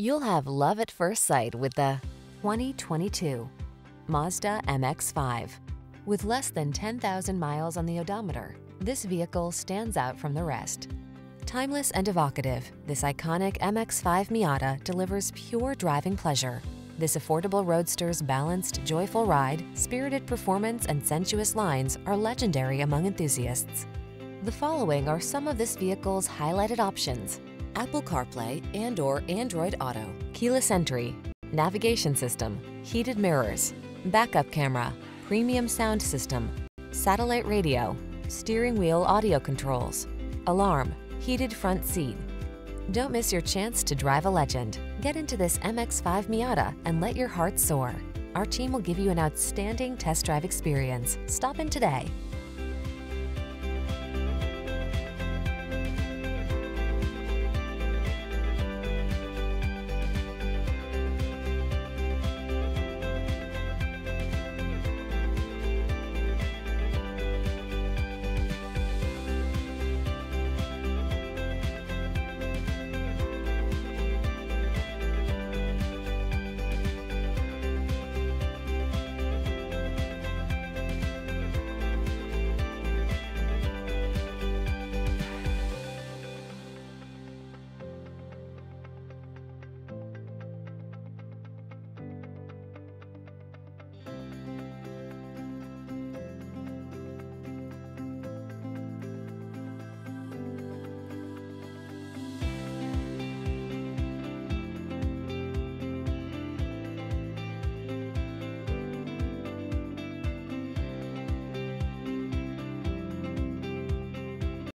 You'll have love at first sight with the 2022 Mazda MX-5. With less than 10,000 miles on the odometer, this vehicle stands out from the rest. Timeless and evocative, this iconic MX-5 Miata delivers pure driving pleasure. This affordable roadster's balanced, joyful ride, spirited performance, and sensuous lines are legendary among enthusiasts. The following are some of this vehicle's highlighted options. Apple CarPlay and or Android Auto, keyless entry, navigation system, heated mirrors, backup camera, premium sound system, satellite radio, steering wheel audio controls, alarm, heated front seat. Don't miss your chance to drive a legend. Get into this MX-5 Miata and let your heart soar. Our team will give you an outstanding test drive experience. Stop in today.